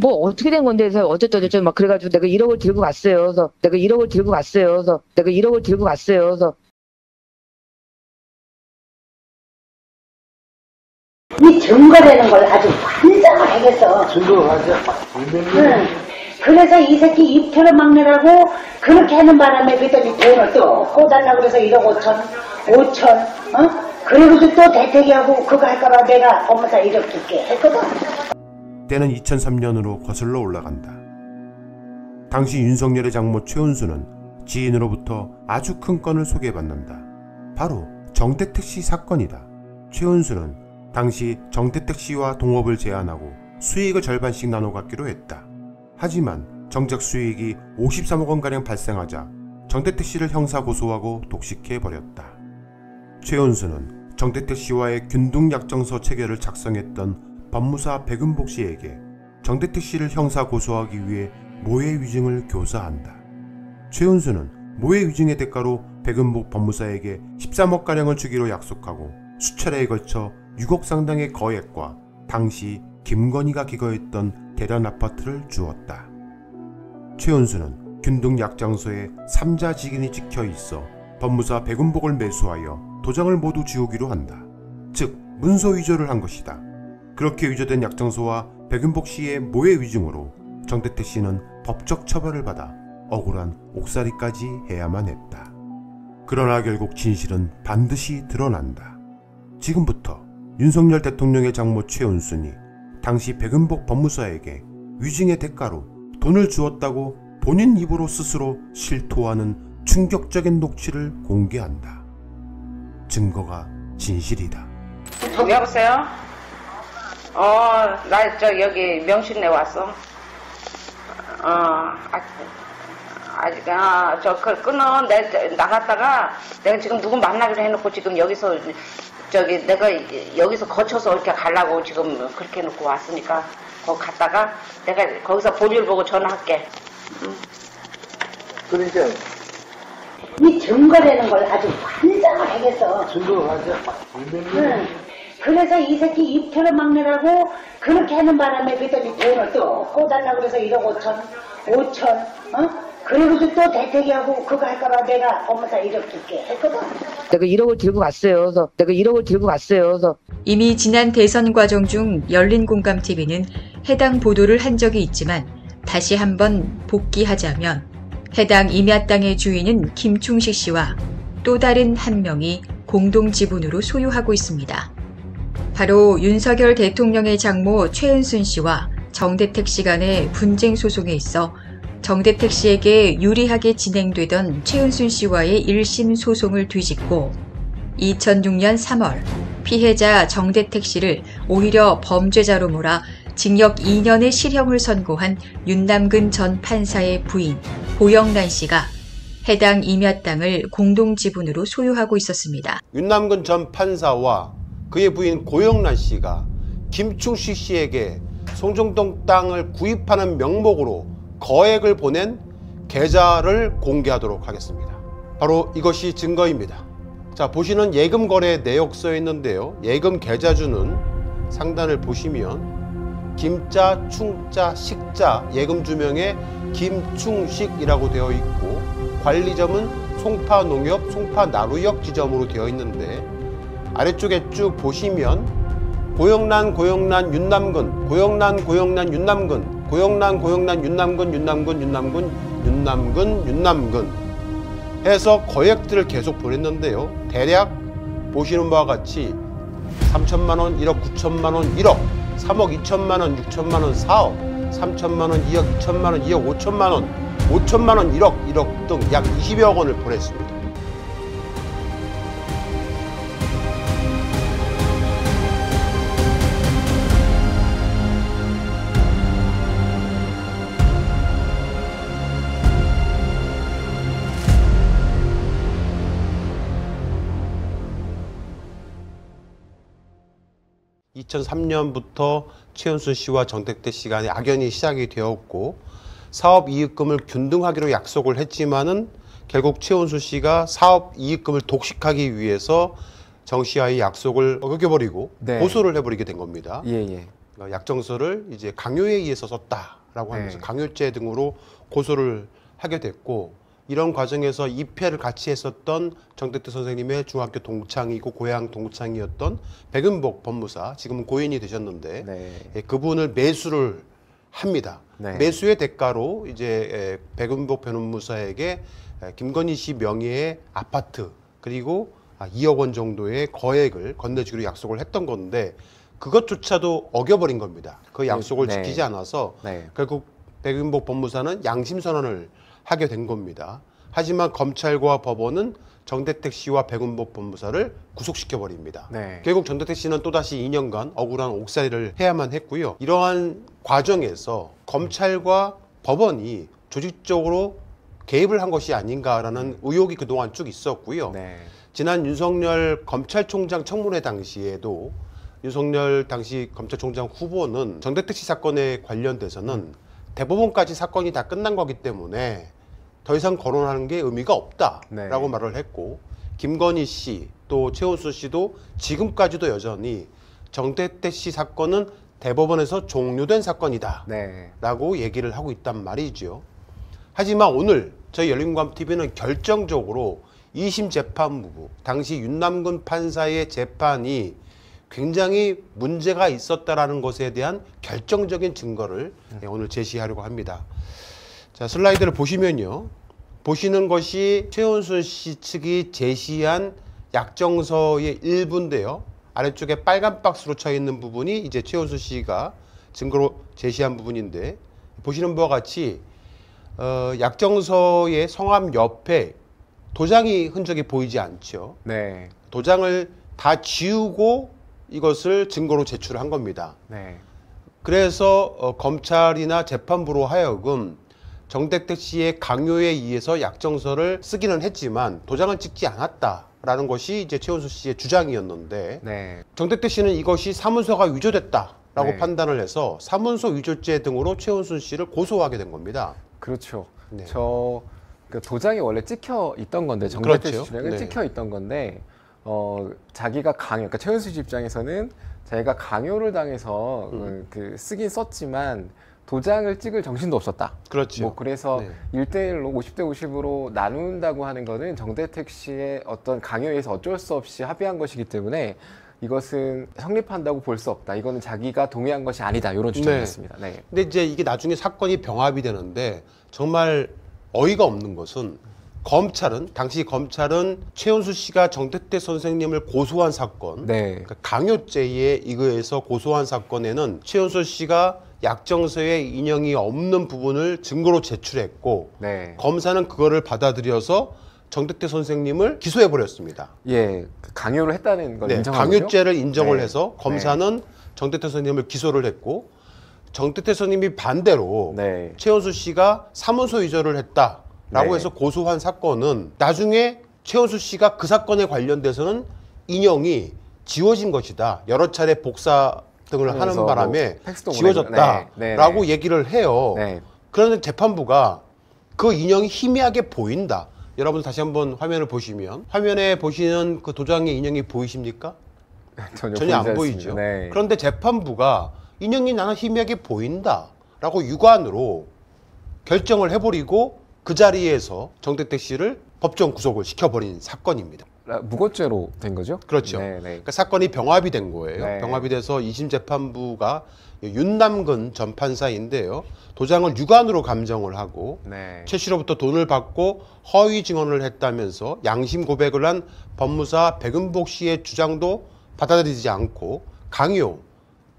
뭐 어떻게 된 건데 해서 어쨌든 어쨌든 막 그래가지고 내가 1억을 들고 갔어요. 그래서 내가 1억을 들고 갔어요. 그래서 내가 1억을 들고 갔어요. 그래서 이 증거라는 걸 아주 환장을 하겠어. 증거가 하지 응. 그래서 이 새끼 입표를 막내라고 그렇게 하는 바람에 그랬더니 돈을 또 꿔달라고 그래서 1억 5천, 5천, 어? 그리고도 또 대택이하고 그거 할까봐 내가 법무사 1억 줄게 했거든. 때는 2003년으로 거슬러 올라간다. 당시 윤석열의 장모 최은수는 지인으로부터 아주 큰 건을 소개받는다. 바로 정태택 씨 사건이다. 최은수는 당시 정태택 씨와 동업을 제안하고 수익을 절반씩 나눠 갖기로 했다. 하지만 정작 수익이 53억 원가량 발생하자 정태택 씨를 형사 고소하고 독식해 버렸다. 최은수는 정태택 씨와의 균등 약정서 체결을 작성했던 법무사 백은복 씨에게 정태택 씨를 형사 고소하기 위해 모해 위증을 교사한다. 최은수는 모해 위증의 대가로 백은복 법무사에게 13억 가량을 주기로 약속하고 수차례에 걸쳐 6억 상당의 거액과 당시 김건희가 기거했던 대련 아파트를 주었다. 최은수는 균등 약장소에 삼자 직인이 찍혀 있어 법무사 백운복을 매수하여 도장을 모두 지우기로 한다. 즉 문서 위조를 한 것이다. 그렇게 위조된 약정소와 백은복 씨의 모해 위증으로 정태택 씨는 법적 처벌을 받아 억울한 옥살이까지 해야만 했다. 그러나 결국 진실은 반드시 드러난다. 지금부터 윤석열 대통령의 장모 최은순이 당시 백은복 법무사에게 위증의 대가로 돈을 주었다고 본인 입으로 스스로 실토하는 충격적인 녹취를 공개한다. 증거가 진실이다. 여보세요? 어, 나 저 여기 명신내 왔어. 어, 아, 아직 아, 저 그 끊어. 내 저, 나갔다가 내가 지금 누구 만나기로 해놓고 지금 여기서 저기 내가 여기서 거쳐서 이렇게 가려고 지금 그렇게 해놓고 왔으니까 거기 갔다가 내가 거기서 볼일 보고 전화할게. 그러니까 이 증거라는 걸 아주 환장을 하겠어. 증거가 하지 응. 그래서 이 새끼 입표를 막내라고 그렇게 하는 바람에 그랬더니 돈을 또 꿔달라고 그래서 1억 5천, 5천, 어? 그리고도 또 대택이하고 그거 할까봐 내가 법무사 1억 줄게 했거든. 내가 1억을 들고 갔어요. 그래서 내가 1억을 들고 갔어요. 그래서 이미 지난 대선 과정 중 열린공감TV는 해당 보도를 한 적이 있지만 다시 한번 복귀하자면 해당 임야 땅의 주인은 김충식 씨와 또 다른 한 명이 공동 지분으로 소유하고 있습니다. 바로 윤석열 대통령의 장모 최은순 씨와 정대택 씨 간의 분쟁 소송에 있어 정대택 씨에게 유리하게 진행되던 최은순 씨와의 1심 소송을 뒤집고 2006년 3월 피해자 정대택 씨를 오히려 범죄자로 몰아 징역 2년의 실형을 선고한 윤남근 전 판사의 부인 보영란 씨가 해당 임야 땅을 공동 지분으로 소유하고 있었습니다. 윤남근 전 판사와 그의 부인 고영란 씨가 김충식 씨에게 송정동 땅을 구입하는 명목으로 거액을 보낸 계좌를 공개하도록 하겠습니다. 바로 이것이 증거입니다. 자, 보시는 예금 거래 내역서에 있는데요. 예금 계좌주는 상단을 보시면 김자, 충자, 식자 예금 주명에 김충식이라고 되어 있고 관리점은 송파농협, 송파나루역 지점으로 되어 있는데 아래쪽에 쭉 보시면 고영란, 고영란, 윤남근, 고영란, 고영란, 윤남근, 고영란, 고영란, 윤남근, 윤남근, 윤남근, 윤남근, 윤남근 해서 거액들을 계속 보냈는데요. 대략 보시는 바와 같이 3천만 원, 1억 9천만 원, 1억, 3억 2천만 원, 6천만 원, 4억, 3천만 원, 2억 2천만 원, 2억 5천만 원, 5천만 원, 1억, 1억 등 약 20여 원을 보냈습니다. (2003년부터) 최은순 씨와 정택대 씨 간의 악연이 시작이 되었고 사업 이익금을 균등하기로 약속을 했지만은 결국 최은수 씨가 사업 이익금을 독식하기 위해서 정 씨와의 약속을 어겨버리고 네. 고소를 해버리게 된 겁니다. 예, 예. 어, 약정서를 이제 강요에 의해서 썼다라고 하면서 네. 강요죄 등으로 고소를 하게 됐고 이런 과정에서 입회를 같이 했었던 정택태 선생님의 중학교 동창이고 고향 동창이었던 백은복 법무사 지금은 고인이 되셨는데 네. 예, 그분을 매수를 합니다. 네. 매수의 대가로 이제 에, 백은복 변호무사에게 에, 김건희 씨 명의의 아파트 그리고 아, 2억 원 정도의 거액을 건네주기로 약속을 했던 건데 그것조차도 어겨버린 겁니다. 그 약속을 네. 지키지 않아서 네. 결국 백윤복 법무사는 양심 선언을 하게 된 겁니다. 하지만 검찰과 법원은 정대택 씨와 백운복 법무사를 구속시켜 버립니다. 네. 결국 정대택 씨는 또다시 2년간 억울한 옥살이를 해야만 했고요. 이러한 과정에서 검찰과 법원이 조직적으로 개입을 한 것이 아닌가라는 의혹이 그동안 쭉 있었고요. 네. 지난 윤석열 검찰총장 청문회 당시에도 윤석열 당시 검찰총장 후보는 정대택 씨 사건에 관련돼서는 대법원까지 사건이 다 끝난 거기 때문에 더 이상 거론하는 게 의미가 없다라고 네. 말을 했고 김건희 씨 또 최원수 씨도 지금까지도 여전히 정대택 씨 사건은 대법원에서 종료된 사건이다. 네. 라고 얘기를 하고 있단 말이죠. 하지만 오늘 저희 열린광 TV는 결정적으로 2심 재판부 당시 윤남근 판사의 재판이 굉장히 문제가 있었다라는 것에 대한 결정적인 증거를 네, 오늘 제시하려고 합니다. 자 슬라이드를 보시면요. 보시는 것이 최원순 씨 측이 제시한 약정서의 일부인데요. 아래쪽에 빨간 박스로 쳐 있는 부분이 이제 최원순 씨가 증거로 제시한 부분인데 보시는 바와 같이 어, 약정서의 성함 옆에 도장이 흔적이 보이지 않죠. 네. 도장을 다 지우고 이것을 증거로 제출한 겁니다. 네. 그래서 어, 검찰이나 재판부로 하여금 정택택 씨의 강요에 의해서 약정서를 쓰기는 했지만 도장을 찍지 않았다 라는 것이 이제 최원수 씨의 주장이었는데 네. 정택택 씨는 이것이 사문서가 위조됐다라고 네. 판단을 해서 사문서 위조죄 등으로 최원순 씨를 고소하게 된 겁니다. 그렇죠. 네. 저 그 도장이 원래 찍혀 있던 건데 정대택 그렇죠. 씨 주장은 네. 찍혀 있던 건데 어 자기가 강요, 그러니까 최은수 씨 입장에서는 자기가 강요를 당해서 음. 그 쓰긴 썼지만 도장을 찍을 정신도 없었다. 그렇죠. 뭐 그래서 네. 일 1대1로 50대 50으로 나눈다고 하는 거는 정대택 씨의 어떤 강요에 의해서 어쩔 수 없이 합의한 것이기 때문에 이것은 성립한다고 볼 수 없다. 이거는 자기가 동의한 것이 아니다. 이런 주장이었습니다. 네. 근데 이제 이게 나중에 사건이 병합이 되는데 정말 어이가 없는 것은 검찰은 당시 검찰은 최은수 씨가 정택대 선생님을 고소한 사건, 네. 그러니까 강요죄에 의거해서 고소한 사건에는 최은수 씨가 약정서에 인형이 없는 부분을 증거로 제출했고 네. 검사는 그거를 받아들여서 정택대 선생님을 기소해 버렸습니다. 예, 그 강요를 했다는 걸 네, 인정한. 강요죄를 인정을 네. 해서 검사는 정택대 선생님을 기소를 했고 정택대 선생님이 반대로 네. 최원수 씨가 사문서 위조를 했다라고 네. 해서 고소한 사건은 나중에 최원수 씨가 그 사건에 관련돼서는 인형이 지워진 것이다. 여러 차례 복사 등을 하는 바람에 뭐 지워졌다라고 네, 네, 네. 얘기를 해요. 네. 그런데 재판부가 그 인형이 희미하게 보인다. 여러분 다시 한번 화면을 보시면 화면에 보시는 그 도장의 인형이 보이십니까? 전혀, 전혀 안 보이죠. 네. 그런데 재판부가 인형이 나는 희미하게 보인다라고 유관으로 결정을 해버리고 그 자리에서 정택택 씨를 법정 구속을 시켜버린 사건입니다. 아, 무고죄로 된 거죠? 그렇죠. 네, 네. 그러니까 사건이 병합이 된 거예요. 네. 병합이 돼서 2심 재판부가 윤남근 전 판사인데요. 도장을 유관으로 감정을 하고 네. 최 씨로부터 돈을 받고 허위 증언을 했다면서 양심 고백을 한 법무사 백은복 씨의 주장도 받아들이지 않고 강요,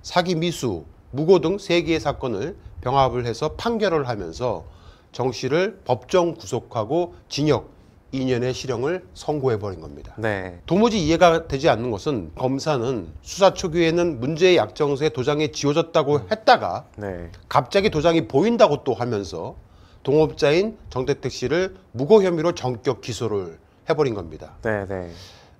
사기 미수, 무고 등 세 개의 사건을 병합을 해서 판결을 하면서 정 씨를 법정 구속하고 징역 2년의 실형을 선고해 버린 겁니다. 네. 도무지 이해가 되지 않는 것은 검사는 수사 초기에는 문제의 약정서에 도장이 지워졌다고 했다가 네. 갑자기 도장이 보인다고 또 하면서 동업자인 정대택 씨를 무고 혐의로 전격 기소를 해버린 겁니다. 네, 네.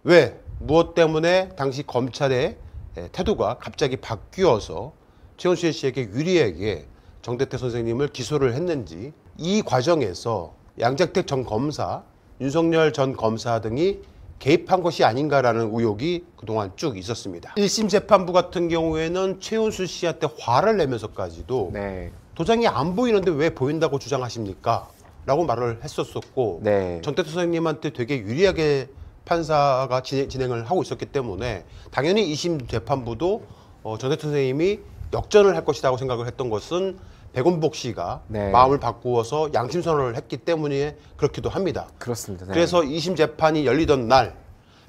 왜? 무엇 때문에 당시 검찰의 에, 태도가 갑자기 바뀌어서 최원수 씨에게 유리하게 정대택 선생님을 기소를 했는지 이 과정에서 양재택 전 검사, 윤석열 전 검사 등이 개입한 것이 아닌가라는 의혹이 그동안 쭉 있었습니다. 1심 재판부 같은 경우에는 최은수 씨한테 화를 내면서까지도 네. 도장이 안 보이는데 왜 보인다고 주장하십니까? 라고 말을 했었었고 네. 정태수 선생님한테 되게 유리하게 판사가 진행, 진행 을 하고 있었기 때문에 당연히 2심 재판부도 어, 정태수 선생님이 역전을 할 것이라고 생각을 했던 것은 백운복 씨가 네. 마음을 바꾸어서 양심 선언을 했기 때문에 그렇기도 합니다. 그렇습니다. 네. 그래서 2심 재판이 열리던 날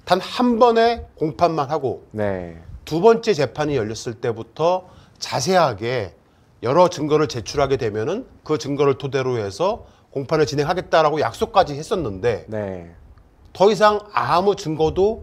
단 한 번의 공판만 하고 네. 두 번째 재판이 열렸을 때부터 자세하게 여러 증거를 제출하게 되면은 그 증거를 토대로 해서 공판을 진행하겠다라고 약속까지 했었는데 네. 더 이상 아무 증거도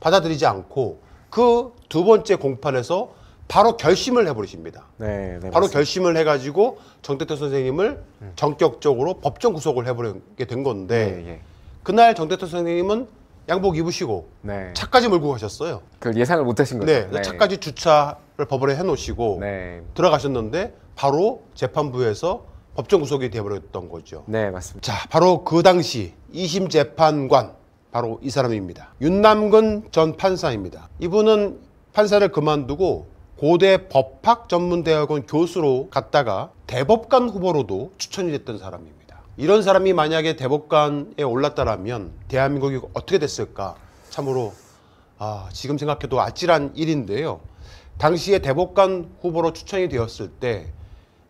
받아들이지 않고 그 두 번째 공판에서 바로 결심을 해버리십니다. 네. 네. 바로 맞습니다. 결심을 해가지고 정대태 선생님을 전격적으로 법정 구속을 해버리게 된 건데 네. 예. 그날 정대태 선생님은 양복 입으시고 네. 차까지 몰고 가셨어요. 그 예상을 못 하신 거죠. 네, 차까지 주차를 법원에 해놓으시고 네. 들어가셨는데 바로 재판부에서 법정 구속이 되어버렸던 거죠. 네, 맞습니다. 자, 바로 그 당시 2심 재판관 바로 이 사람입니다. 윤남근 전 판사입니다. 이분은 판사를 그만두고 고대 법학 전문대학원 교수로 갔다가 대법관 후보로도 추천이 됐던 사람입니다. 이런 사람이 만약에 대법관에 올랐다라면 대한민국이 어떻게 됐을까? 참으로 아, 지금 생각해도 아찔한 일인데요. 당시에 대법관 후보로 추천이 되었을 때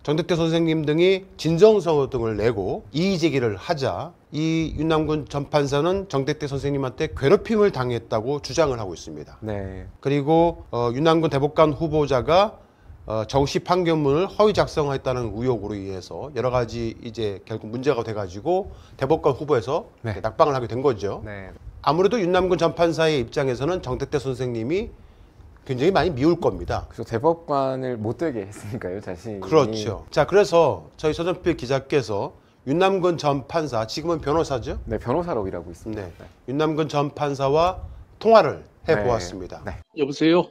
정대태 선생님 등이 진정서 등을 내고 이의 제기를 하자 이 윤남군 전 판사는 정대태 선생님한테 괴롭힘을 당했다고 주장을 하고 있습니다. 네. 그리고 어, 윤남군 대법관 후보자가 어, 정시 판결문을 허위 작성했다는 의혹으로 인해서 여러 가지 이제 결국 문제가 돼가지고 대법관 후보에서 네. 낙방을 하게 된 거죠. 네. 아무래도 윤남군 전 판사의 입장에서는 정대태 선생님이 굉장히 많이 미울 겁니다. 그래서 대법관을 못 되게 했으니까요, 자신이. 그렇죠. 자, 그래서 저희 서정필 기자께서 윤남근 전 판사, 지금은 변호사죠? 네, 변호사로 일하고 있습니다. 네. 윤남근 전 판사와 통화를 해 네. 보았습니다. 네. 여보세요?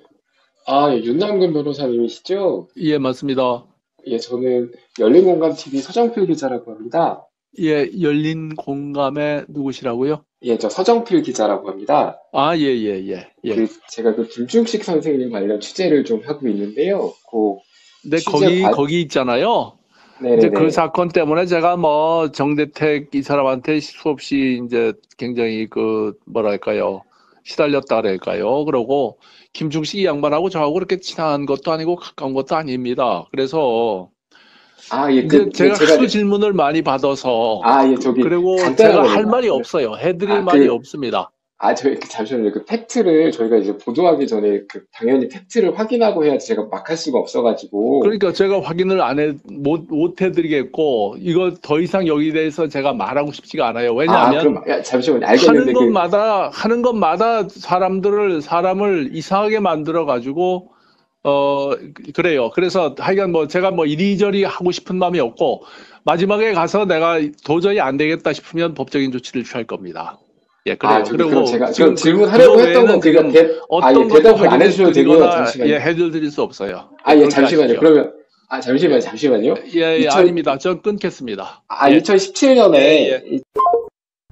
아, 예, 윤남근 변호사님이시죠? 예, 맞습니다. 예, 저는 열린공감TV 서정필 기자라고 합니다. 예, 열린 공감의 누구시라고요? 예, 저 서정필 기자라고 합니다. 아, 예, 예, 예. 예. 그 제가 그 김중식 선생님 관련 취재를 좀 하고 있는데요. 그, 취재 거기, 관- 거기 있잖아요. 네네네. 이제 그 사건 때문에 제가 뭐 정대택 이 사람한테 수없이 이제 굉장히 그 뭐랄까요. 시달렸다 그럴까요. 그러고 김중식 이 양반하고 저하고 그렇게 친한 것도 아니고 가까운 것도 아닙니다. 그래서 아, 예, 그, 제가 제가, 하도 질문을 많이 받아서 아, 예, 저기, 그리고 제가. 할 말이 없어요. 해드릴 아, 말이 그- 없습니다. 아, 저, 그, 잠시만요. 그 팩트를 저희가 이제 보도하기 전에 그, 당연히 팩트를 확인하고 해야지 제가 막 할 수가 없어가지고. 그러니까 제가 확인을 안 해, 못, 못 해드리겠고, 이거 더 이상 여기 대해서 제가 말하고 싶지가 않아요. 아, 왜냐하면, 그럼, 야, 잠시만요. 하는 알겠는데. 그, 것마다, 하는 것마다 사람들을, 사람을 이상하게 만들어가지고, 어, 그래요. 그래서 하여간 뭐 제가 뭐 이리저리 하고 싶은 마음이 없고, 마지막에 가서 내가 도저히 안 되겠다 싶으면 법적인 조치를 취할 겁니다. 예, 그래요. 아, 저기, 그리고 그럼 제가, 지금 저 질문하려고 그거 했던 건 지금 대, 아, 예, 어떤 대답을 안 해주셔도 되고요. 드리거나, 잠시만요. 예, 해드릴 수 없어요. 아, 예, 잠시만요. 하십시오. 그러면, 아, 잠시만요. 잠시만요. 예, 예, 2000 아닙니다. 전 끊겠습니다. 아, 예. 2017년에 예,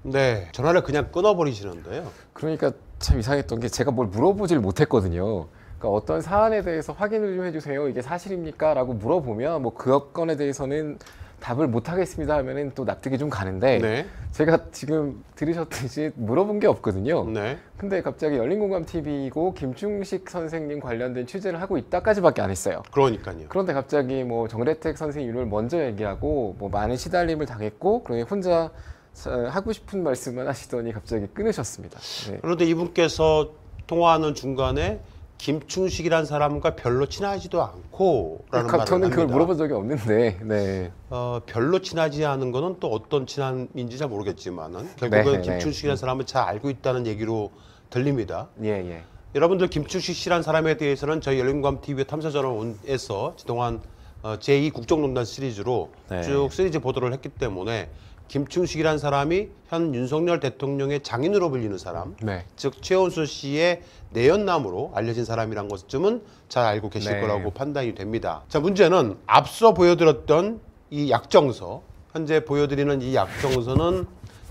네. 전화를 그냥 끊어버리시는데요. 그러니까 참 이상했던 게 제가 뭘 물어보질 못했거든요. 그러니까 어떤 사안에 대해서 확인을 좀 해주세요. 이게 사실입니까? 라고 물어보면 뭐 그 건에 대해서는 답을 못 하겠습니다 하면은 또 납득이 좀 가는데 네. 제가 지금 들으셨듯이 물어본 게 없거든요. 네. 근데 갑자기 열린공감 TV이고 김중식 선생님 관련된 취재를 하고 있다까지밖에 안 했어요. 그러니까요. 그런데 갑자기 뭐 정대택 선생님 이름을 먼저 얘기하고 뭐 많은 시달림을 당했고 그러니 혼자 사- 하고 싶은 말씀만 하시더니 갑자기 끊으셨습니다. 네. 그런데 이분께서 통화하는 중간에 김충식이라는 사람과 별로 친하지도 않고 라는 말을 그 저는 그걸 합니다. 물어본 적이 없는데, 네. 어, 별로 친하지 않은 거는 또 어떤 친함인지 잘 모르겠지만은 결국은 네, 네. 김충식이라는 사람을 잘 알고 있다는 얘기로 들립니다. 예, 예. 여러분들 김충식 씨라는 사람에 대해서는 저희 열린감 TV의 탐사전원에서 그동안 어, 제2 국정농단 시리즈로 네. 쭉 시리즈 보도를 했기 때문에 김충식이라는 사람이 현 윤석열 대통령의 장인으로 불리는 사람, 네. 즉 최원수 씨의 내연남으로 알려진 사람이란 것쯤은 잘 알고 계실 네. 거라고 판단이 됩니다. 자 문제는 앞서 보여드렸던 이 약정서, 현재 보여드리는 이 약정서는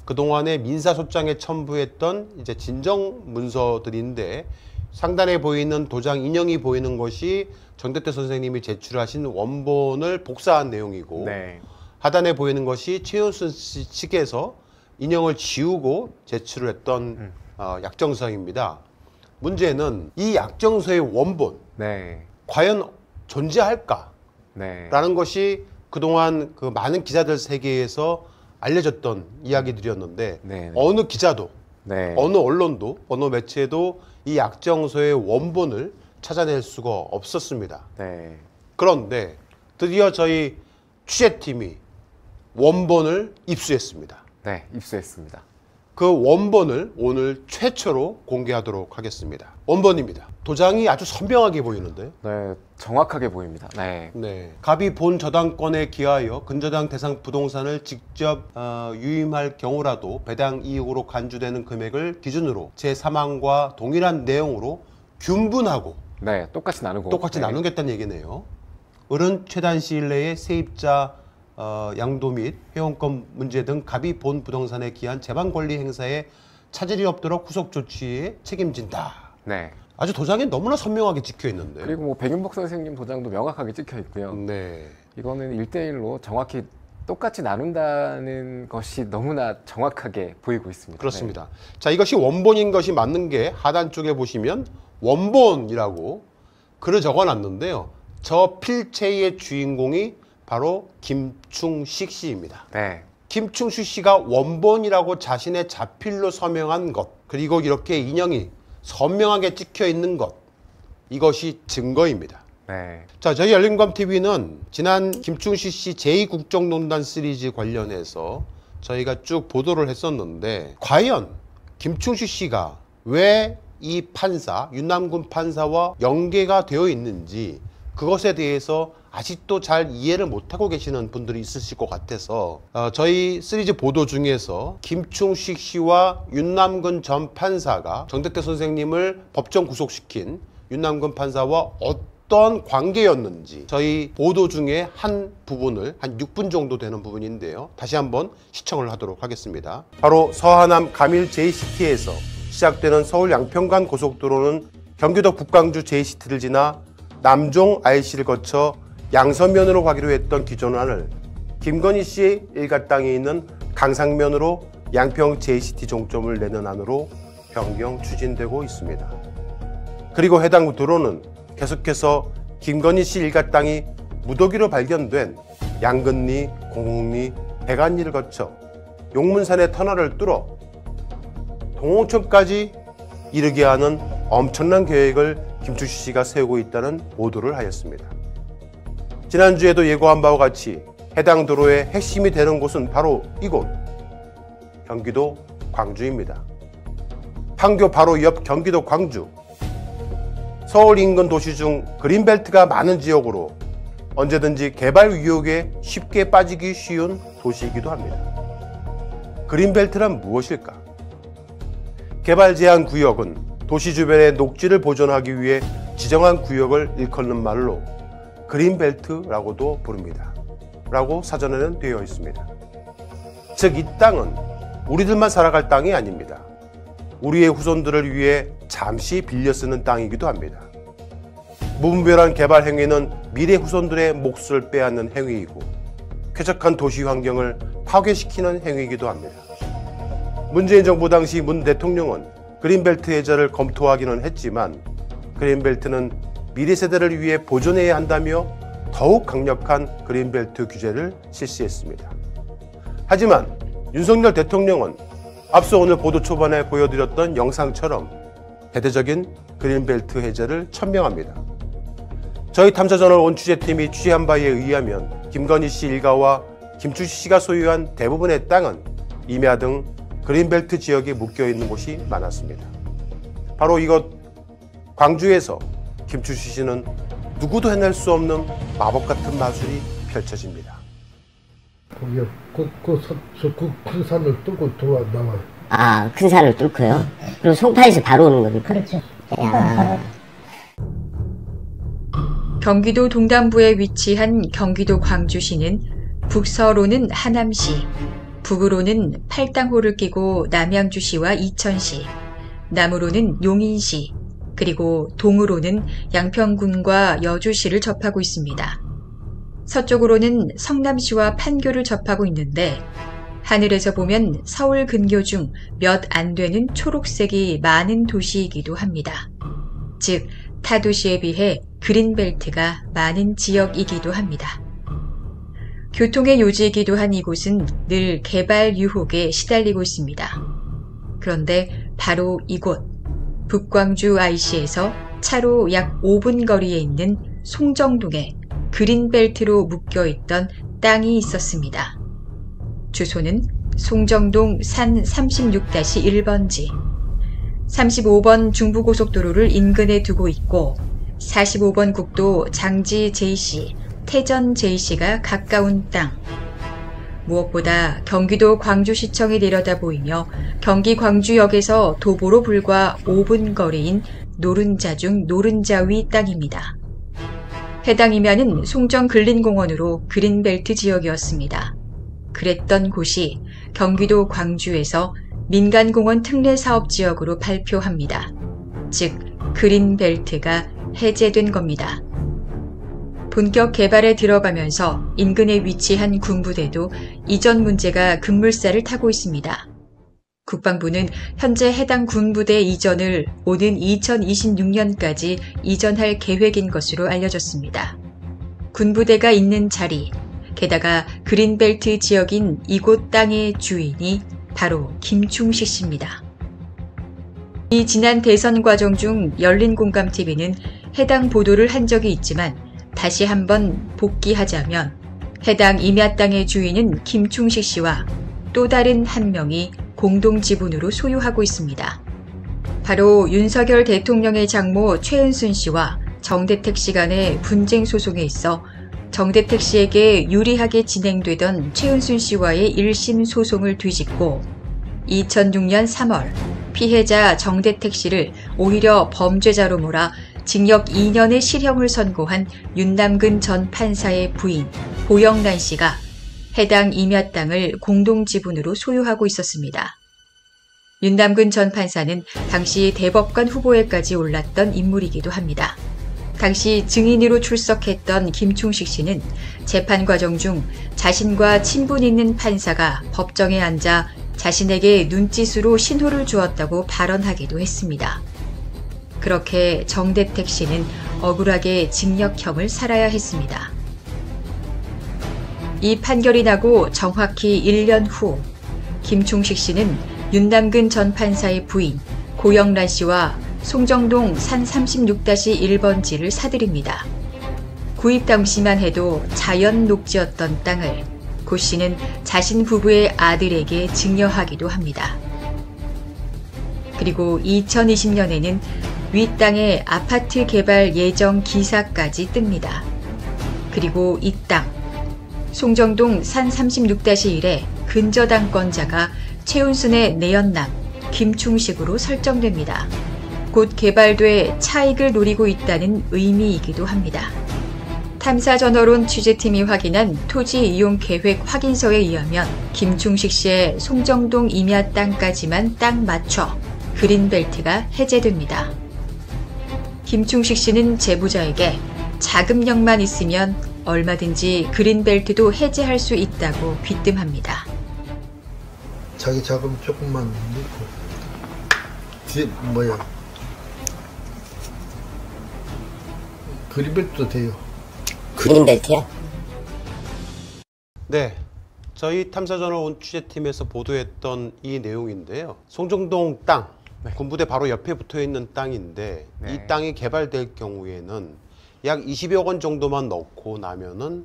그동안에 민사소장에 첨부했던 이제 진정 문서들인데 상단에 보이는 도장 인형이 보이는 것이 정대태 선생님이 제출하신 원본을 복사한 내용이고 네. 하단에 보이는 것이 최윤순 씨 측에서 인형을 지우고 제출을 했던 음. 어, 약정서입니다. 문제는 이 약정서의 원본 네. 과연 존재할까? 네. 라는 것이 그동안 그 많은 기자들 세계에서 알려졌던 이야기들이었는데 네. 어느 기자도 네. 어느 언론도 어느 매체도 이 약정서의 원본을 찾아낼 수가 없었습니다. 네. 그런데 드디어 저희 취재팀이 원본을 입수했습니다. 네. 입수했습니다. 그 원본을 오늘 최초로 공개하도록 하겠습니다. 원본입니다. 도장이 아주 선명하게 보이는데요. 네. 정확하게 보입니다. 네. 네. 갑이 본 저당권에 기하여 근저당 대상 부동산을 직접 어, 유임할 경우라도 배당 이익으로 간주되는 금액을 기준으로 제3항과 동일한 내용으로 균분하고 네. 똑같이 나누고. 똑같이 네. 나누겠다는 얘기네요. 어른 최단 시일 내에 세입자 어, 양도 및 회원권 문제 등 갑이 본 부동산에 기한 재반 권리 행사에 차질이 없도록 후속 조치에 책임진다. 네. 아주 도장에 너무나 선명하게 찍혀 있는데. 그리고 뭐 백윤복 선생님 도장도 명확하게 찍혀 있고요. 네. 이거는 일대일로 정확히 똑같이 나눈다는 것이 너무나 정확하게 보이고 있습니다. 그렇습니다. 자, 이것이 원본인 것이 맞는 게 하단 쪽에 보시면 원본이라고 글을 적어 놨는데요. 저 필체의 주인공이 바로 김충식 씨입니다. 네. 김충식 씨가 원본이라고 자신의 자필로 서명한 것, 그리고 이렇게 인형이 선명하게 찍혀 있는 것, 이것이 증거입니다. 네. 자, 저희 열린감 TV는 지난 김충식 씨 제2국정농단 시리즈 관련해서 저희가 쭉 보도를 했었는데 과연 김충식 씨가 왜 이 판사 윤남군 판사와 연계가 되어 있는지 그것에 대해서 아직도 잘 이해를 못하고 계시는 분들이 있으실 것 같아서 어, 저희 시리즈 보도 중에서 김충식 씨와 윤남근 전 판사가 정대태 선생님을 법정 구속시킨 윤남근 판사와 어떤 관계였는지 저희 보도 중에 한 부분을 한 6분 정도 되는 부분인데요. 다시 한번 시청을 하도록 하겠습니다. 바로 서하남 가밀 JCT에서 시작되는 서울 양평간 고속도로는 경기도 북광주 JCT를 지나 남종 IC를 거쳐 양서면으로 가기로 했던 기존안을 김건희 씨의 일가 땅에 있는 강상면으로 양평 JCT 종점을 내는 안으로 변경 추진되고 있습니다. 그리고 해당 도로는 계속해서 김건희 씨 일가 땅이 무더기로 발견된 양근리, 공흥리, 백안리를 거쳐 용문산의 터널을 뚫어 동홍천까지 이르게 하는 엄청난 계획을 김추시 씨가 세우고 있다는 보도를 하였습니다. 지난주에도 예고한 바와 같이 해당 도로의 핵심이 되는 곳은 바로 이곳 경기도 광주입니다. 판교 바로 옆 경기도 광주 서울 인근 도시 중 그린벨트가 많은 지역으로 언제든지 개발 위협에 쉽게 빠지기 쉬운 도시이기도 합니다. 그린벨트란 무엇일까? 개발 제한 구역은 도시 주변의 녹지를 보존하기 위해 지정한 구역을 일컫는 말로 그린벨트라고도 부릅니다. 라고 사전에는 되어 있습니다. 즉, 이 땅은 우리들만 살아갈 땅이 아닙니다. 우리의 후손들을 위해 잠시 빌려 쓰는 땅이기도 합니다. 무분별한 개발 행위는 미래 후손들의 몫을 빼앗는 행위이고 쾌적한 도시 환경을 파괴시키는 행위이기도 합니다. 문재인 정부 당시 문 대통령은 그린벨트 해제를 검토하기는 했지만 그린벨트는 미래 세대를 위해 보존해야 한다며 더욱 강력한 그린벨트 규제를 실시했습니다. 하지만 윤석열 대통령은 앞서 오늘 보도 초반에 보여드렸던 영상처럼 대대적인 그린벨트 해제를 천명합니다. 저희 탐사저널 온 취재팀이 취재한 바에 의하면 김건희 씨 일가와 김추시 씨가 소유한 대부분의 땅은 임야 등 그린벨트 지역에 묶여 있는 곳이 많았습니다. 바로 이곳 광주에서 김추시 씨는 누구도 해낼 수 없는 마법 같은 마술이 펼쳐집니다. 거기에 그, 그, 큰 산을 뚫고 들어와 나와. 아, 큰 산을 뚫고요. 그리고 송파에서 바로 오는 겁니까? 그렇죠. 야, 경기도 동남부에 위치한 경기도 광주시는 북서로는 하남시, 북으로는 팔당호를 끼고 남양주시와 이천시, 남으로는 용인시, 그리고 동으로는 양평군과 여주시를 접하고 있습니다. 서쪽으로는 성남시와 판교를 접하고 있는데 하늘에서 보면 서울 근교 중 몇 안 되는 초록색이 많은 도시이기도 합니다. 즉, 타 도시에 비해 그린벨트가 많은 지역이기도 합니다. 교통의 요지이기도 한 이곳은 늘 개발 유혹에 시달리고 있습니다. 그런데 바로 이곳, 북광주 IC에서 차로 약 5분 거리에 있는 송정동에 그린벨트로 묶여 있던 땅이 있었습니다. 주소는 송정동 산 36-1번지. 35번 중부고속도로를 인근에 두고 있고 45번 국도 장지 JC, 태전 JC가 가까운 땅. 무엇보다 경기도 광주시청이 내려다 보이며 경기 광주역에서 도보로 불과 5분 거리인 노른자 중 노른자 위 땅입니다. 해당 임야는 송정 근린공원으로 그린벨트 지역이었습니다. 그랬던 곳이 경기도 광주에서 민간공원 특례 사업 지역으로 발표합니다. 즉, 그린벨트가 해제된 겁니다. 본격 개발에 들어가면서 인근에 위치한 군부대도 이전 문제가 급물살을 타고 있습니다. 국방부는 현재 해당 군부대 이전을 오는 2026년까지 이전할 계획인 것으로 알려졌습니다. 군부대가 있는 자리, 게다가 그린벨트 지역인 이곳 땅의 주인이 바로 김충식 씨입니다. 이 지난 대선 과정 중 열린공감TV는 해당 보도를 한 적이 있지만 다시 한번 복귀하자면 해당 임야 땅의 주인은 김충식 씨와 또 다른 한 명이 공동 지분으로 소유하고 있습니다. 바로 윤석열 대통령의 장모 최은순 씨와 정대택 씨 간의 분쟁 소송에 있어 정대택 씨에게 유리하게 진행되던 최은순 씨와의 1심 소송을 뒤집고 2006년 3월 피해자 정대택 씨를 오히려 범죄자로 몰아 징역 2년의 실형을 선고한 윤남근 전 판사의 부인 보영란 씨가 해당 임야 땅을 공동 지분으로 소유하고 있었습니다. 윤남근 전 판사는 당시 대법관 후보에까지 올랐던 인물이기도 합니다. 당시 증인으로 출석했던 김충식 씨는 재판 과정 중 자신과 친분 있는 판사가 법정에 앉아 자신에게 눈짓으로 신호를 주었다고 발언하기도 했습니다. 그렇게 정대택 씨는 억울하게 징역형을 살아야 했습니다. 이 판결이 나고 정확히 1년 후 김충식 씨는 윤남근 전 판사의 부인 고영란 씨와 송정동 산 36-1번지를 사들입니다. 구입 당시만 해도 자연 녹지였던 땅을 고 씨는 자신 부부의 아들에게 증여하기도 합니다. 그리고 2020년에는 위 땅에 아파트 개발 예정 기사까지 뜹니다. 그리고 이 땅, 송정동 산 36-1의 근저당권자가 최운순의 내연남 김충식으로 설정됩니다. 곧 개발돼 차익을 노리고 있다는 의미이기도 합니다. 탐사전어론 취재팀이 확인한 토지 이용 계획 확인서에 의하면 김충식 씨의 송정동 임야 땅까지만 딱 맞춰 그린벨트가 해제됩니다. 김충식 씨는 제보자에게 자금력만 있으면 얼마든지 그린벨트도 해제할 수 있다고 귀뜸합니다. 자기 자금 조금만 넣고 뒤에 뭐야 그린벨트도 돼요. 그린벨트야? 네. 저희 탐사전화 온 취재팀에서 보도했던 이 내용인데요. 송정동 땅, 군부대 바로 옆에 붙어 있는 땅인데 네. 이 땅이 개발될 경우에는 약 20여 원 정도만 넣고 나면은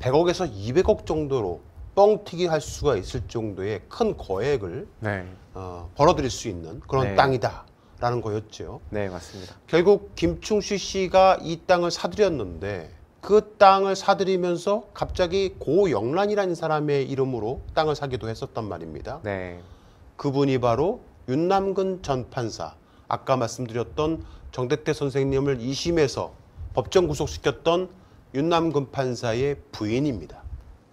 100억에서 200억 정도로 뻥튀기 할 수가 있을 정도의 큰 거액을 네, 어, 벌어들일 수 있는 그런 네. 땅이다라는 거였죠. 네 맞습니다. 결국 김충식 씨가 이 땅을 사들였는데 그 땅을 사들이면서 갑자기 고영란이라는 사람의 이름으로 땅을 사기도 했었단 말입니다. 네, 그분이 바로 윤남근 전 판사, 아까 말씀드렸던 정대태 선생님을 2심에서 법정 구속시켰던 윤남근 판사의 부인입니다.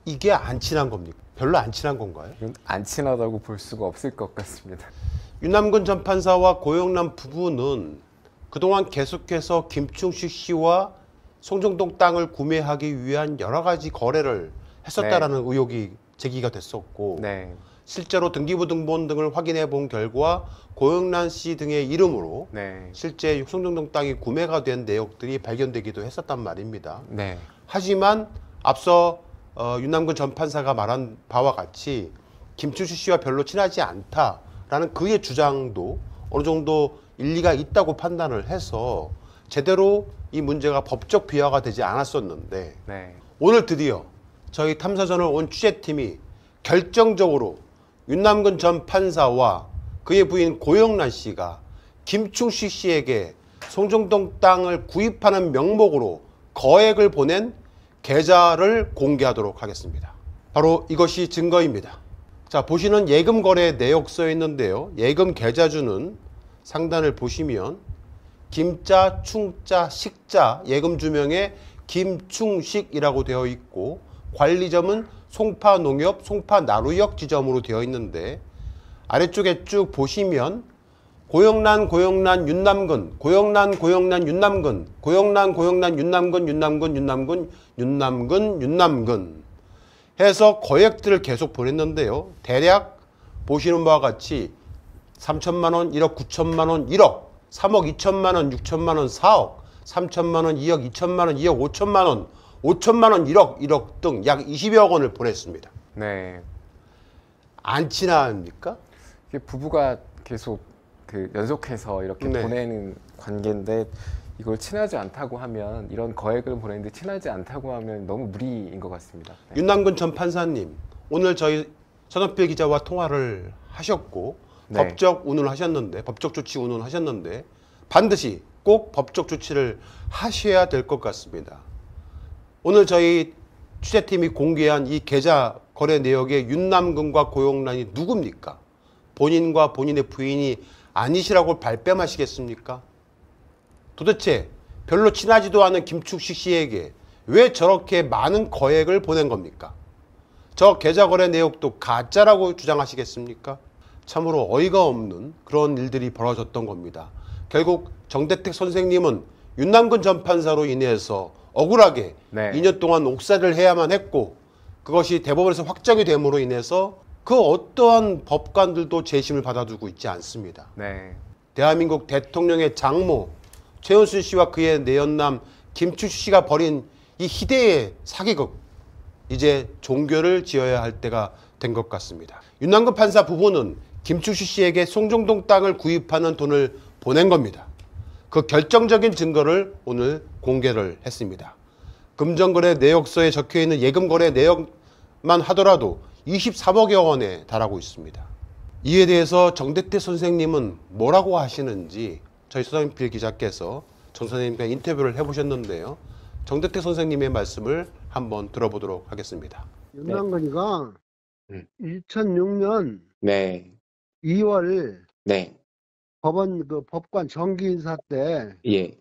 이게 안 친한 겁니까? 별로 안 친한 건가요? 안 친하다고 볼 수가 없을 것 같습니다. 윤남근 전 판사와 고영남 부부는 그동안 계속해서 김충식 씨와 송정동 땅을 구매하기 위한 여러 가지 거래를 했었다라는 의혹이 제기가 됐었고 네, 실제로 등기부등본 등을 확인해 본 결과 고영란 씨 등의 이름으로 네, 실제 송정동 땅이 구매가 된 내역들이 발견되기도 했었단 말입니다. 네, 하지만 앞서 어, 윤남근 전 판사가 말한 바와 같이 김충식 씨와 별로 친하지 않다라는 그의 주장도 어느 정도 일리가 있다고 판단을 해서 제대로 이 문제가 법적 비화가 되지 않았었는데 네, 오늘 드디어 저희 탐사전을 온 취재팀이 결정적으로 윤남근 전 판사와 그의 부인 고영란 씨가 김충식 씨에게 송정동 땅을 구입하는 명목으로 거액을 보낸 계좌를 공개하도록 하겠습니다. 바로 이것이 증거입니다. 자, 보시는 예금 거래 내역서에 있는데요. 예금 계좌주는 상단을 보시면 김자, 충자, 식자 예금 주명에 김충식이라고 되어 있고 관리점은 송파농협, 송파나루역 지점으로 되어 있는데 아래쪽에 쭉 보시면 고영란, 고영란, 윤남근, 고영란, 고영란, 윤남근, 고영란, 고영란, 윤남근, 윤남근, 윤남근, 윤남근, 윤남근 해서 거액들을 계속 보냈는데요. 대략 보시는 바와 같이 3천만 원, 1억 9천만 원, 1억, 3억 2천만 원, 6천만 원, 4억, 3천만 원, 2억 2천만 원, 2억 5천만 원, 5천만 원, 1억, 1억 등 약 20여 원을 보냈습니다. 네. 안 친합니까? 이게 부부가 계속 그 연속해서 이렇게 네. 보내는 관계인데 이걸 친하지 않다고 하면 이런 거액을 보내는데 친하지 않다고 하면 너무 무리인 것 같습니다. 네. 윤남근 전 판사님 오늘 저희 전업필 기자와 통화를 하셨고 네. 법적 운운하셨는데 법적 조치 운운하셨는데 반드시 꼭 법적 조치를 하셔야 될 것 같습니다. 오늘 저희 취재팀이 공개한 이 계좌 거래 내역의 윤남근과 고용란이 누굽니까? 본인과 본인의 부인이 아니시라고 발뺌하시겠습니까? 도대체 별로 친하지도 않은 김충식 씨에게 왜 저렇게 많은 거액을 보낸 겁니까? 저 계좌 거래 내역도 가짜라고 주장하시겠습니까? 참으로 어이가 없는 그런 일들이 벌어졌던 겁니다. 결국 정대택 선생님은 윤남근 전 판사로 인해서 억울하게 네. 2년 동안 옥살이를 해야만 했고 그것이 대법원에서 확정이 됨으로 인해서 그 어떠한 법관들도 재심을 받아두고 있지 않습니다. 네. 대한민국 대통령의 장모 최은순 씨와 그의 내연남 김추수 씨가 벌인 이 희대의 사기극 이제 종교를 지어야 할 때가 된 것 같습니다. 윤남근 판사 부부는 김추수 씨에게 송정동 땅을 구입하는 돈을 보낸 겁니다. 그 결정적인 증거를 오늘 공개를 했습니다. 금전거래 내역서에 적혀 있는 예금거래 내역만 하더라도 23억여 원에 달하고 있습니다. 이에 대해서 정대태 선생님은 뭐라고 하시는지 저희 서정필 기자께서 정 선생님과 인터뷰를 해보셨는데요. 정대태 선생님의 말씀을 한번 들어보도록 하겠습니다. 윤남근이가 음. 2006년 네, 2월 네, 법원 그 법관 정기 인사 때 예,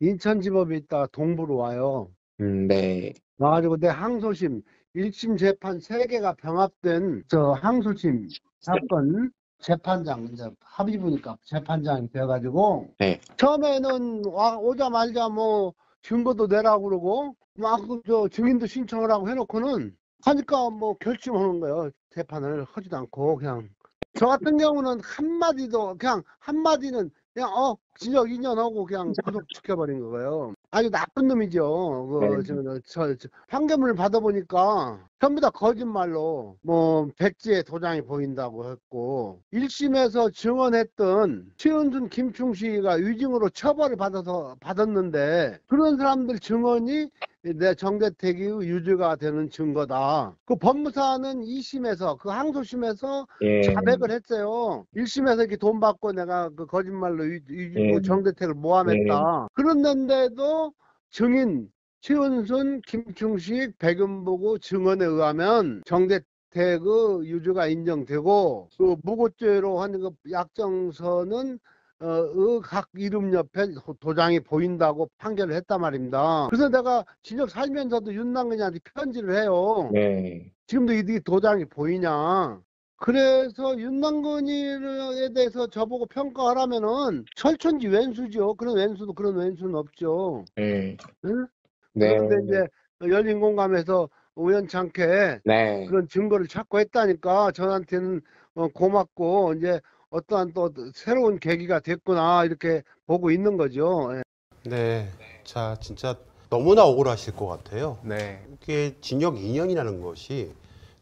인천지법에 있다가 동부로 와요. 음, 네, 와가지고 내 항소심 1심 재판 3개가 병합된 저 항소심 사건 재판장 이제 합의부니까 재판장이 돼가지고 네. 처음에는 와 오자마자 뭐 증거도 내라고 그러고 막 저 증인도 신청을 하고 해놓고는 하니까 뭐 결심하는 거예요 재판을 하지도 않고 그냥 저 같은 경우는 한마디도 그냥 한마디는 그냥 어 진역 인연하고 그냥 구속 시켜버린 거예요. 아주 나쁜 놈이죠. 그, 네. 저, 저, 저, 판결문을 받아보니까 전부 다 거짓말로 뭐 백지에 도장이 보인다고 했고 1심에서 증언했던 최은순 김충식이가 위증으로 처벌을 받아서 받았는데 그런 사람들 증언이 내 정대택이 유죄가 되는 증거다. 그 법무사는 2심에서 그 항소심에서 예, 자백을 했어요. 1심에서 이렇게 돈 받고 내가 그 거짓말로 위, 위, 예. 뭐 정대택을 모함했다. 그랬는데도 증인 최은순, 김충식, 백은보고 증언에 의하면 정대택의 유죄가 인정되고 그 무고죄로 하는 그 약정서는 어, 의각 이름 옆에 도- 도장이 보인다고 판결을 했단 말입니다. 그래서 내가 진역 살면서도 윤남근이한테 편지를 해요. 네. 지금도 이 도장이 보이냐. 그래서 윤남근이에 대해서 저보고 평가하라면은 철천지 왼수죠. 그런 왼수도 그런 왼수는 없죠. 음. 응? 네. 그런데 이제 열린 공감에서 우연찮게 네. 그런 증거를 찾고 했다니까 저한테는 어, 고맙고 이제 어떠한 또 새로운 계기가 됐구나 이렇게 보고 있는 거죠. 예. 네. 자, 진짜 너무나 억울하실 것 같아요. 네. 이게 징역 2년이라는 것이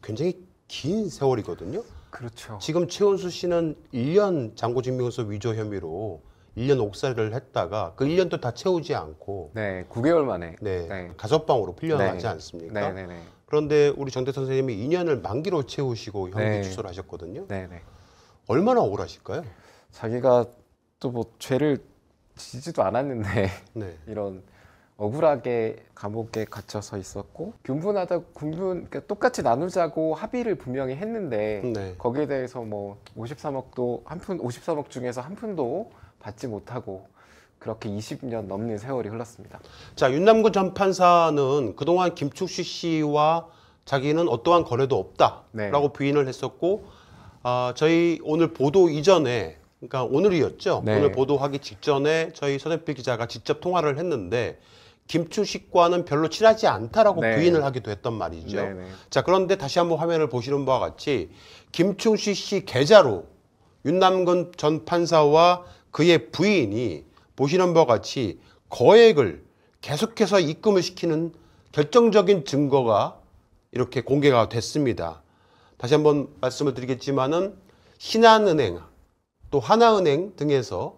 굉장히 긴 세월이거든요. 그렇죠. 지금 최은수 씨는 1년 장고증명서 위조 혐의로 1년 옥살이를 했다가 그 1년도 다 채우지 않고 네, 9개월 만에. 네, 네. 가석방으로 풀려나지 네. 않습니까? 네, 네, 네. 그런데 우리 정대 선생님이 2년을 만기로 채우시고 형기 네. 취소를 하셨거든요. 네, 네. 얼마나 억울하실까요? 자기가 또 뭐 죄를 지지도 않았는데 네. 이런 억울하게 감옥에 갇혀서 있었고 분분하다 분분 그러니까 똑같이 나누자고 합의를 분명히 했는데 네. 거기에 대해서 뭐 53억도 한 푼 53억 중에서 한 푼도 받지 못하고 그렇게 20년 넘는 세월이 흘렀습니다. 자, 윤남구 전 판사는 그동안 김충식 씨와 자기는 어떠한 거래도 없다라고 네. 부인을 했었고, 아, 저희 오늘 보도 이전에, 그러니까 오늘이었죠. 네. 오늘 보도하기 직전에 저희 서대필 기자가 직접 통화를 했는데, 김충식과는 별로 친하지 않다라고 네. 부인을 하기도 했단 말이죠. 네, 네. 자, 그런데 다시 한번 화면을 보시는 바와 같이 김충식 씨 계좌로 윤남근 전 판사와 그의 부인이 보시는 바와 같이 거액을 계속해서 입금을 시키는 결정적인 증거가 이렇게 공개가 됐습니다. 다시 한번 말씀을 드리겠지만은 신한은행 또 하나은행 등에서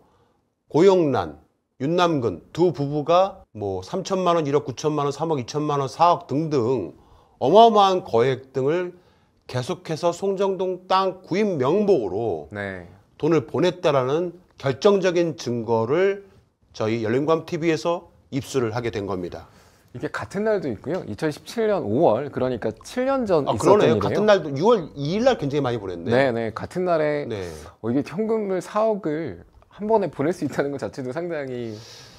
고영란, 윤남근 두 부부가 뭐 3천만 원, 1억 9천만 원, 3억 2천만 원, 4억 등등 어마어마한 거액 등을 계속해서 송정동 땅 구입 명목으로 네. 돈을 보냈다라는 결정적인 증거를 저희 열린광 TV에서 입수를 하게 된 겁니다. 이게 같은 날도 있고요. 2017년 5월 그러니까 7년 전 아, 있었던 그러네요. 일이에요. 같은 날도 6월 2일 날 굉장히 많이 보냈네. 네, 네. 같은 날에 네. 어, 이게 현금을 4억을 한 번에 보낼 수 있다는 것 자체도 상당히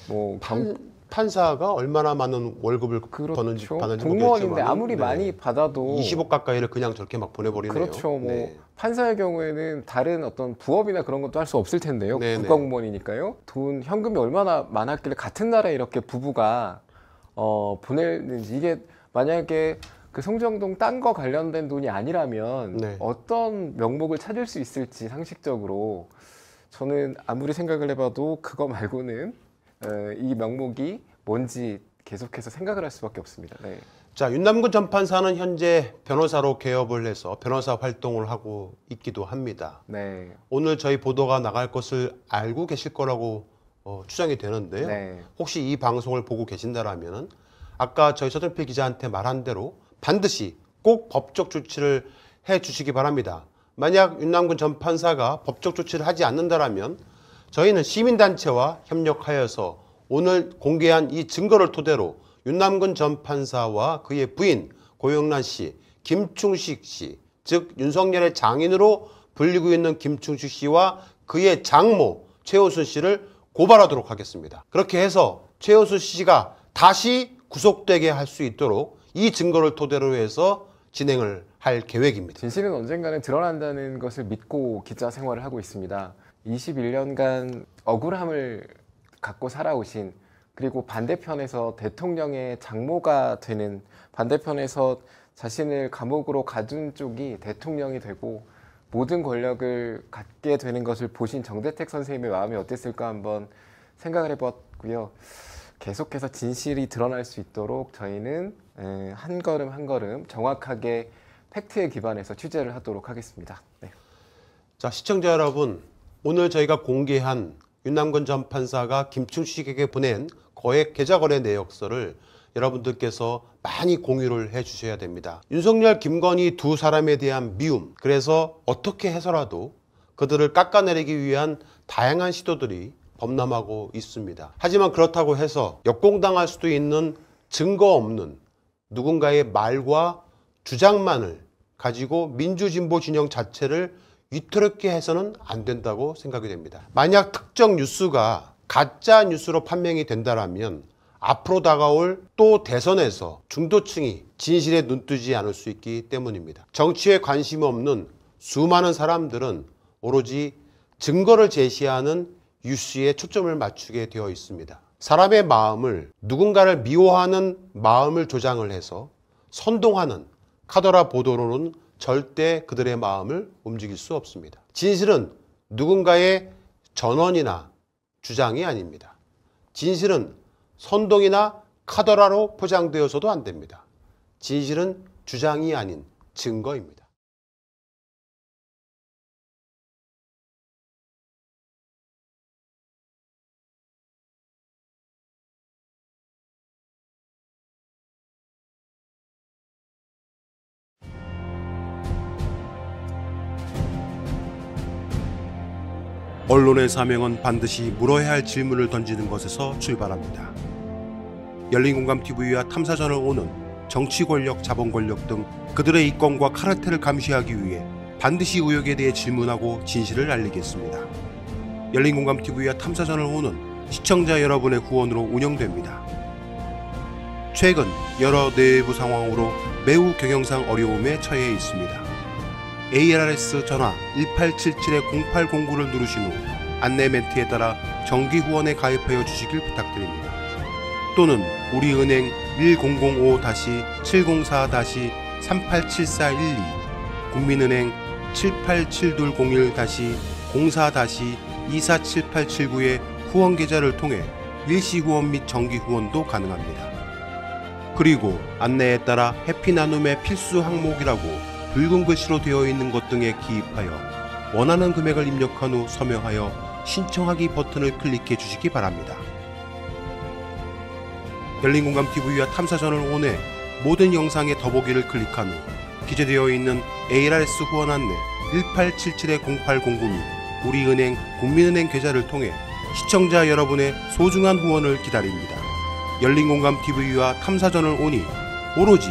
뭐 경, 판, 사가 얼마나 많은 월급을 그렇죠. 버는지 받는지 공무원인데 아무리 많이 받아도 20억 가까이를 그냥 저렇게 막 보내버리네요. 그렇죠. 뭐 네. 판사의 경우에는 다른 어떤 부업이나 그런 것도 할 수 없을 텐데요. 네네. 국가공무원이니까요. 돈 현금이 얼마나 많았길래 같은 날에 이렇게 부부가 어, 보내는지 이게 만약에 그 송정동 땅과 관련된 돈이 아니라면 네. 어떤 명목을 찾을 수 있을지 상식적으로 저는 아무리 생각을 해봐도 그거 말고는 어, 이 명목이 뭔지 계속해서 생각을 할 수밖에 없습니다. 네. 자, 윤남근 전 판사는 현재 변호사로 개업을 해서 변호사 활동을 하고 있기도 합니다. 네. 오늘 저희 보도가 나갈 것을 알고 계실 거라고 어, 추정이 되는데요. 네. 혹시 이 방송을 보고 계신다라면은 아까 저희 서정필 기자한테 말한 대로 반드시 꼭 법적 조치를 해 주시기 바랍니다. 만약 윤남근 전 판사가 법적 조치를 하지 않는다라면 저희는 시민단체와 협력하여서 오늘 공개한 이 증거를 토대로 윤남근 전 판사와 그의 부인 고영란 씨, 김충식 씨, 즉 윤석열의 장인으로 불리고 있는 김충식 씨와 그의 장모 최호순 씨를 고발하도록 하겠습니다. 그렇게 해서 최호순 씨가 다시 구속되게 할 수 있도록 이 증거를 토대로 해서 진행을 할 계획입니다. 진실은 언젠가는 드러난다는 것을 믿고 기자 생활을 하고 있습니다. 21년간 억울함을 갖고 살아오신 그리고 반대편에서 대통령의 장모가 되는 반대편에서 자신을 감옥으로 가둔 쪽이 대통령이 되고 모든 권력을 갖게 되는 것을 보신 정대택 선생님의 마음이 어땠을까 한번 생각을 해봤고요. 계속해서 진실이 드러날 수 있도록 저희는 에, 한 걸음 한 걸음 정확하게 팩트에 기반해서 취재를 하도록 하겠습니다. 네. 자, 시청자 여러분, 오늘 저희가 공개한 윤남근 전 판사가 김충식에게 보낸 거액 계좌 거래 내역서를 여러분들께서 많이 공유를 해 주셔야 됩니다. 윤석열, 김건희 두 사람에 대한 미움, 그래서 어떻게 해서라도 그들을 깎아내리기 위한 다양한 시도들이 범람하고 있습니다. 하지만 그렇다고 해서 역공당할 수도 있는 증거 없는 누군가의 말과 주장만을 가지고 민주진보 진영 자체를 위태롭게 해서는 안 된다고 생각이 됩니다. 만약 특정 뉴스가 가짜 뉴스로 판명이 된다라면 앞으로 다가올 또 대선에서 중도층이 진실에 눈뜨지 않을 수 있기 때문입니다. 정치에 관심 없는 수많은 사람들은 오로지 증거를 제시하는 뉴스에 초점을 맞추게 되어 있습니다. 사람의 마음을 누군가를 미워하는 마음을 조장을 해서 선동하는 카더라 보도로는 절대 그들의 마음을 움직일 수 없습니다. 진실은 누군가의 전원이나 주장이 아닙니다. 진실은 선동이나 카더라로 포장되어서도 안 됩니다. 진실은 주장이 아닌 증거입니다. 언론의 사명은 반드시 물어야 할 질문을 던지는 것에서 출발합니다. 열린공감TV와 탐사전을 오는 정치 권력, 자본 권력 등 그들의 이권과 카르텔을 감시하기 위해 반드시 의혹에 대해 질문하고 진실을 알리겠습니다. 열린공감TV와 탐사전을 오는 시청자 여러분의 후원으로 운영됩니다. 최근 여러 내부 상황으로 매우 경영상 어려움에 처해 있습니다. ARS 전화 1877-0809를 누르신 후 안내 멘트에 따라 정기 후원에 가입하여 주시길 부탁드립니다. 또는 우리은행 1045-704-387412 국민은행 787201-04-247879의 후원 계좌를 통해 일시 후원 및 정기 후원도 가능합니다. 그리고 안내에 따라 해피 나눔의 필수 항목이라고 붉은 글씨로 되어 있는 것 등에 기입하여 원하는 금액을 입력한 후 서명하여 신청하기 버튼을 클릭해 주시기 바랍니다. 열린공감TV와 탐사전을 온해 모든 영상의 더보기를 클릭한 후 기재되어 있는 ARS 후원 안내 1877-0809및 우리은행 국민은행 계좌를 통해 시청자 여러분의 소중한 후원을 기다립니다. 열린공감TV와 탐사전을 오니 오로지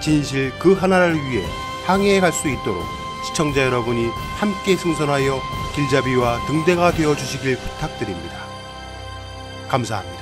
진실 그 하나를 위해 항해해 갈 수 있도록 시청자 여러분이 함께 승선하여 길잡이와 등대가 되어 주시길 부탁드립니다. 감사합니다.